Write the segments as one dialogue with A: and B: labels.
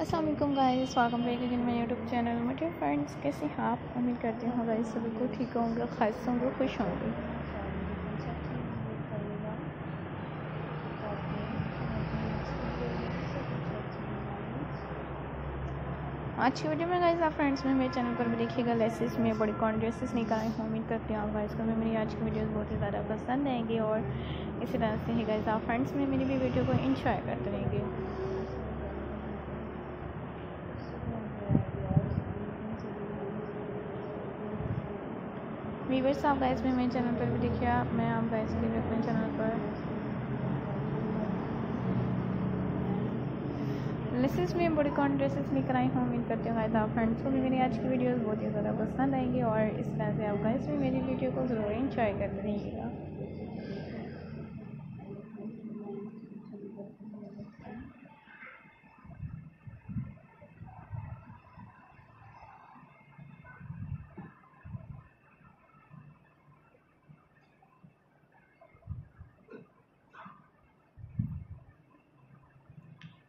A: Aslam guys welcome back again मेरे YouTube channel में dear friends कैसे हैं आप? उम्मीद करती हूँ गाइस सभी को ठीक होंगे खास होंगे, खुश होंगे। आज की वीडियो में गाइस आप फ्रेंड्स में, मेरे चैनल पर भी देखिएगा लेसेस में बड़ी कॉन ड्रेसेस आई हूँ। उम्मीद करती हूँ आप गाइस को मेरी आज की वीडियोस बहुत ही ज़्यादा पसंद आएँगी और इसी तरह से ही गाइस आप फ्रेंड्स में मेरी भी वीडियो को इंजॉय करते रहेंगे। वीवर्स आप गाइस भी मेरे चैनल पर भी देखिए मैं, आप गाइस के लिए अपने चैनल पर। लेसेस में बड़ी कॉन ड्रेसेस लेकर आई हूँ, उम्मीद करते हूँ आप फ्रेंड्स को भी मेरी आज की वीडियोस बहुत ही ज़्यादा पसंद आएँगी और इस तरह से आप गाइस भी मेरी वीडियो को ज़रूर इंजॉय कर रहिएगा।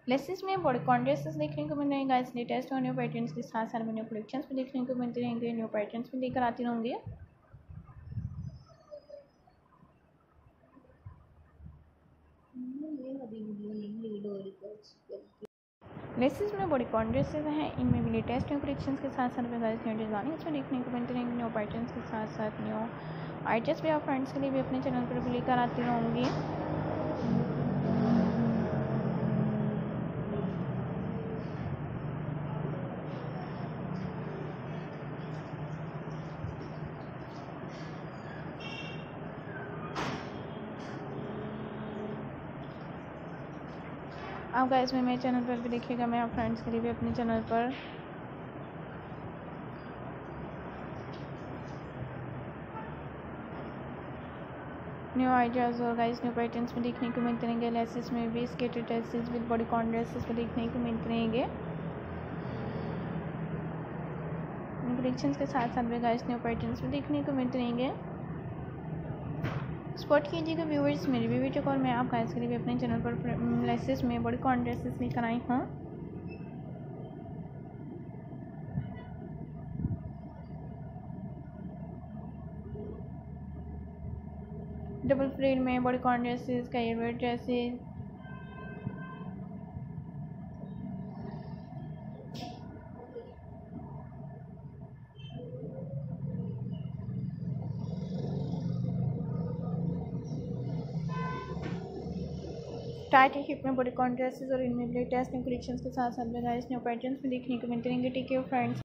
A: लेसिस में बॉडी कॉन्ड्रेसेस देखने को मिल रहे हैं गाइस लेटेस्ट और न्यू पैटर्न्स के साथ साथ न्यू कलेक्शंस भी देखने को मिलते रहेंगे न्यू पैटर्न्स भी लेकर आती रहूँगी. लेसिस में बॉडी कॉन्ड्रेसेस हैं, इनमें भी लेटेस्ट न्यू कलेक्शंस के साथ साथ गाइस न्यू डिज़ाइनिंग्स भी देखने को मिलते रहेंगे न्यू पैटर्न्स के साथ साथ न्यू आइटम्स भी आप फ्रेंड्स के लिए भी अपने चैनल पर भी लेकर आती रहूँगी. आप गाइस में मेरे चैनल पर भी देखिएगा, मैं आप फ्रेंड्स के लिए भी अपने चैनल पर। न्यू आइडियाज़ और गाइस न्यू पैटर्न्स में देखने को मिलते रहेंगे। लेसेस में भी skated dresses with bodycon dresses में देखने को मिलते रहेंगे। कलेक्शंस के साथ साथ में गाइस न्यू पैटर्न्स भी देखने को मिलते रहेंगे। सपोर्ट कीजिएगा व्यूवर्स मेरी भी वीडियो कॉल मैं आपका इसके लिए भी अपने चैनल पर लेसेस में बड़ी कॉन ड्रेसेस लेकर आई हूँ। डबल फ्लेड में bodycon career dresses tight hip में बड़े कॉन्ट्रेस्ट और इनमें लेटेस्ट न्यू के साथ साथ में पैटर्न्स भी देखने को मिलते रहेंगे टेक फ्रेंड्स